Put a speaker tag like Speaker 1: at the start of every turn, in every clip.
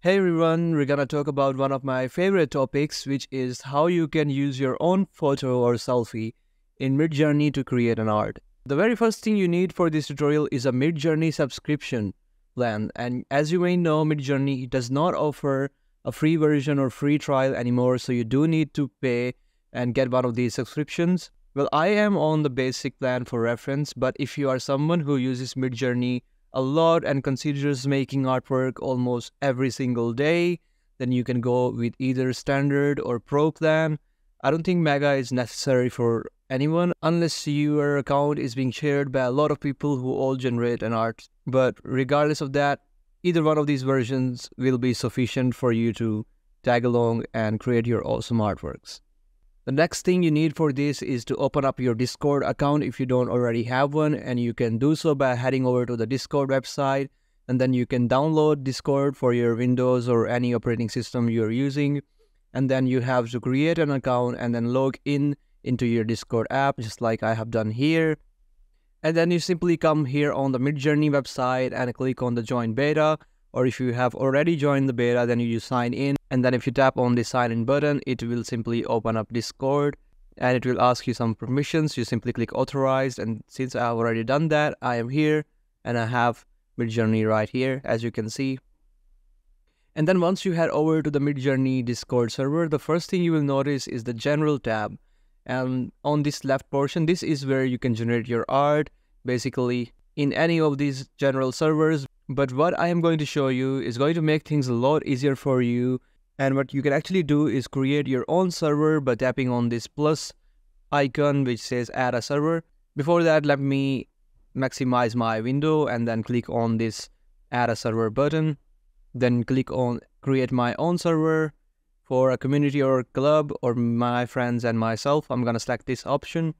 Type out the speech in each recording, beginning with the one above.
Speaker 1: Hey everyone, we're gonna talk about one of my favorite topics, which is how you can use your own photo or selfie in Midjourney to create an art. The very first thing you need for this tutorial is a Midjourney subscription plan. And as you may know, Midjourney does not offer a free version or free trial anymore, so you do need to pay and get one of these subscriptions. Well, I am on the basic plan for reference, but if you are someone who uses Midjourney a lot and considers making artwork almost every single day, then you can go with either standard or pro plan. I don't think Mega is necessary for anyone unless your account is being shared by a lot of people who all generate an art. But regardless of that, either one of these versions will be sufficient for you to tag along and create your awesome artworks. The next thing you need for this is to open up your Discord account if you don't already have one and you can do so by heading over to the Discord website and then you can download Discord for your Windows or any operating system you're using and then you have to create an account and then log in into your Discord app just like I have done here. And then you simply come here on the Midjourney website and click on the join beta or if you have already joined the beta then you sign in and then if you tap on the sign in button it will simply open up discord and it will ask you some permissions. You simply click authorized and since i have already done that i am here and i have midjourney right here as you can see. And then once you head over to the midjourney discord server the first thing you will notice is the general tab. And on this left portion this is where you can generate your art basically in any of these general servers. But what I am going to show you is going to make things a lot easier for you. And what you can actually do is create your own server by tapping on this plus icon which says add a server. Before that, let me maximize my window and then click on this add a server button. Then click on create my own server for a community or club or my friends and myself. I'm going to select this option.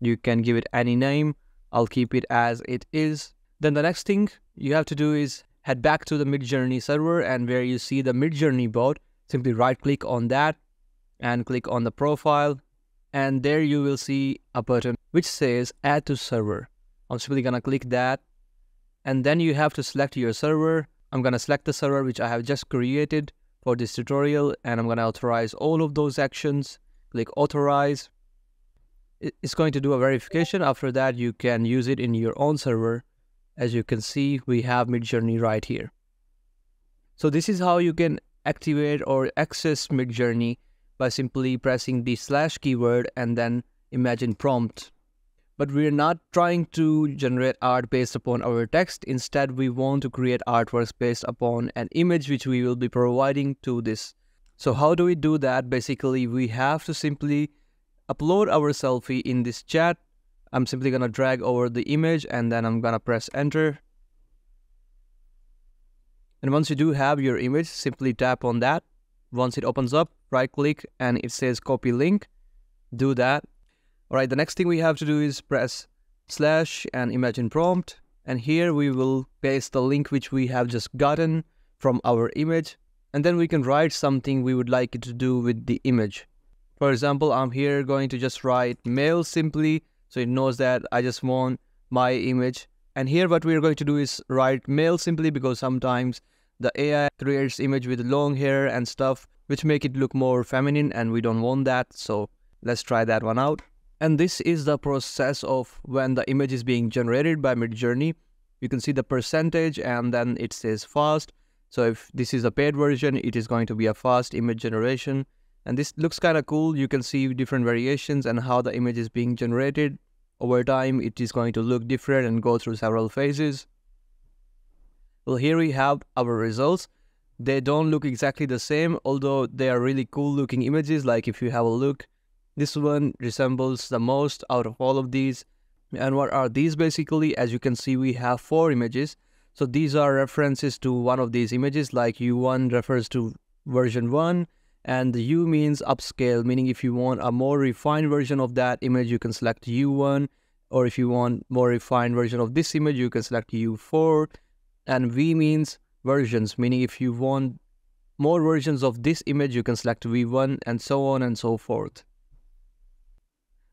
Speaker 1: You can give it any name. I'll keep it as it is. Then the next thing you have to do is head back to the Midjourney server and where you see the Midjourney bot, simply right click on that and click on the profile and there you will see a button which says add to server. I'm simply gonna click that and then you have to select your server. I'm gonna select the server which I have just created for this tutorial and I'm gonna authorize all of those actions. Click authorize. It's going to do a verification. After that, you can use it in your own server as you can see, we have Midjourney right here. So this is how you can activate or access Midjourney by simply pressing the slash keyword and then imagine prompt. But we're not trying to generate art based upon our text. Instead, we want to create artworks based upon an image which we will be providing to this. So how do we do that? Basically, we have to simply upload our selfie in this chat I'm simply going to drag over the image and then I'm going to press enter. And once you do have your image, simply tap on that. Once it opens up, right click and it says copy link. Do that. All right, the next thing we have to do is press slash and imagine prompt. And here we will paste the link which we have just gotten from our image. And then we can write something we would like it to do with the image. For example, I'm here going to just write male simply so it knows that I just want my image. And here what we're going to do is write male simply because sometimes the AI creates image with long hair and stuff which make it look more feminine and we don't want that. So let's try that one out. And this is the process of when the image is being generated by Midjourney. You can see the percentage and then it says fast. So if this is a paid version, it is going to be a fast image generation. And this looks kind of cool. You can see different variations and how the image is being generated. Over time, it is going to look different and go through several phases. Well, here we have our results. They don't look exactly the same, although they are really cool looking images. Like if you have a look, this one resembles the most out of all of these. And what are these basically? As you can see, we have four images. So these are references to one of these images, like U1 refers to version 1, and the U means upscale, meaning if you want a more refined version of that image, you can select U1, or if you want more refined version of this image, you can select U4, and V means versions, meaning if you want more versions of this image, you can select V1, and so on and so forth.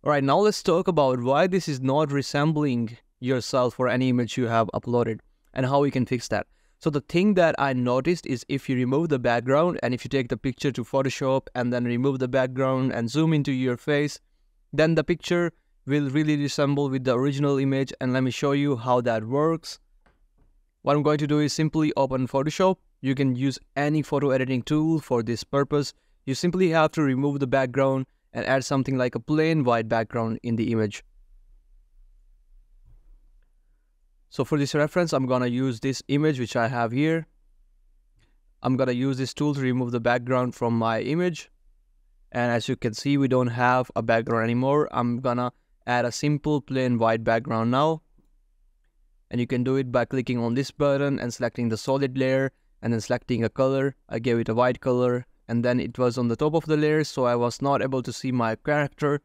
Speaker 1: Alright, now let's talk about why this is not resembling yourself or any image you have uploaded, and how we can fix that. So the thing that I noticed is if you remove the background and if you take the picture to Photoshop and then remove the background and zoom into your face, then the picture will really resemble with the original image and let me show you how that works. What I'm going to do is simply open Photoshop. You can use any photo editing tool for this purpose. You simply have to remove the background and add something like a plain white background in the image. So for this reference, I'm gonna use this image which I have here. I'm gonna use this tool to remove the background from my image. And as you can see, we don't have a background anymore. I'm gonna add a simple plain white background now. And you can do it by clicking on this button and selecting the solid layer and then selecting a color. I gave it a white color and then it was on the top of the layer so I was not able to see my character.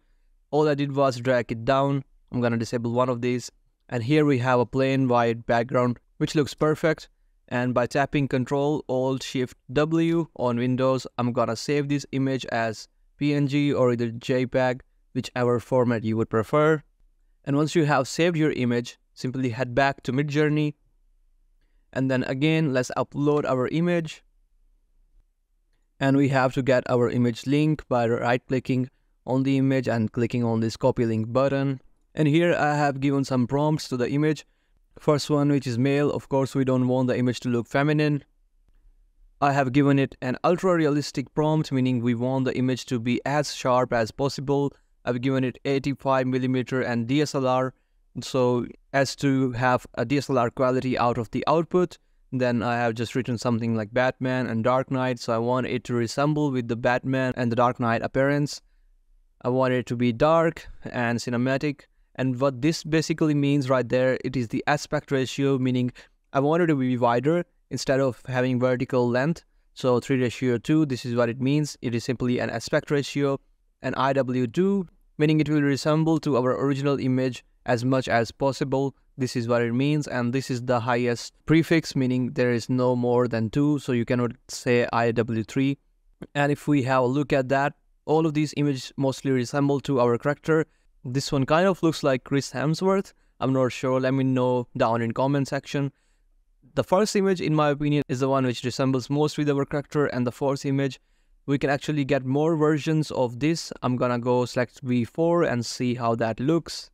Speaker 1: All I did was drag it down. I'm gonna disable one of these and here we have a plain white background which looks perfect and by tapping Ctrl Alt Shift W on Windows I'm gonna save this image as PNG or either JPEG whichever format you would prefer and once you have saved your image simply head back to Midjourney and then again let's upload our image and we have to get our image link by right clicking on the image and clicking on this copy link button and here I have given some prompts to the image. First one which is male, of course we don't want the image to look feminine. I have given it an ultra realistic prompt meaning we want the image to be as sharp as possible. I've given it 85mm and DSLR so as to have a DSLR quality out of the output. Then I have just written something like Batman and Dark Knight so I want it to resemble with the Batman and the Dark Knight appearance. I want it to be dark and cinematic and what this basically means right there, it is the aspect ratio, meaning I want it to be wider instead of having vertical length. So 3 ratio 2, this is what it means. It is simply an aspect ratio. And IW2, meaning it will resemble to our original image as much as possible. This is what it means. And this is the highest prefix, meaning there is no more than 2. So you cannot say IW3. And if we have a look at that, all of these images mostly resemble to our character this one kind of looks like Chris Hemsworth. I'm not sure. Let me know down in comment section. The first image, in my opinion, is the one which resembles most with our character. And the fourth image, we can actually get more versions of this. I'm gonna go select V4 and see how that looks.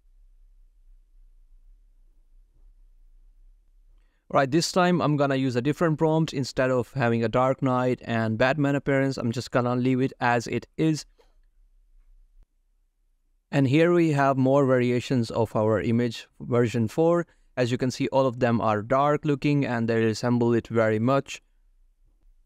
Speaker 1: Right, this time I'm gonna use a different prompt instead of having a Dark Knight and Batman appearance. I'm just gonna leave it as it is. And here we have more variations of our image version 4. As you can see, all of them are dark looking and they resemble it very much.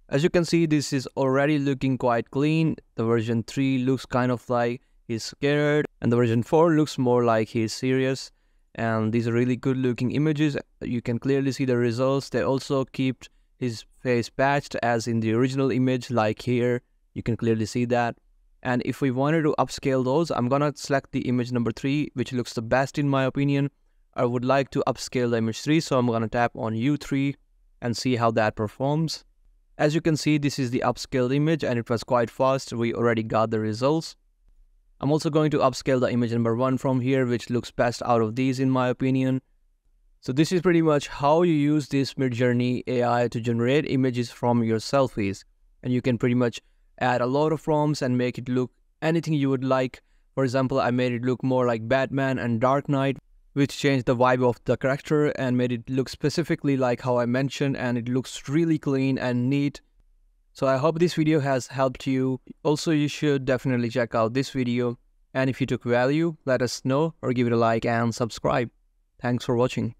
Speaker 1: As you can see, this is already looking quite clean. The version 3 looks kind of like he's scared and the version 4 looks more like he's serious. And these are really good looking images. You can clearly see the results. They also keep his face patched as in the original image like here. You can clearly see that. And if we wanted to upscale those, I'm gonna select the image number three, which looks the best in my opinion. I would like to upscale the image three, so I'm gonna tap on U3 and see how that performs. As you can see, this is the upscaled image and it was quite fast. We already got the results. I'm also going to upscale the image number one from here, which looks best out of these in my opinion. So this is pretty much how you use this Midjourney AI to generate images from your selfies. And you can pretty much add a lot of prompts and make it look anything you would like. For example, I made it look more like Batman and Dark Knight, which changed the vibe of the character and made it look specifically like how I mentioned and it looks really clean and neat. So I hope this video has helped you. Also, you should definitely check out this video. And if you took value, let us know or give it a like and subscribe. Thanks for watching.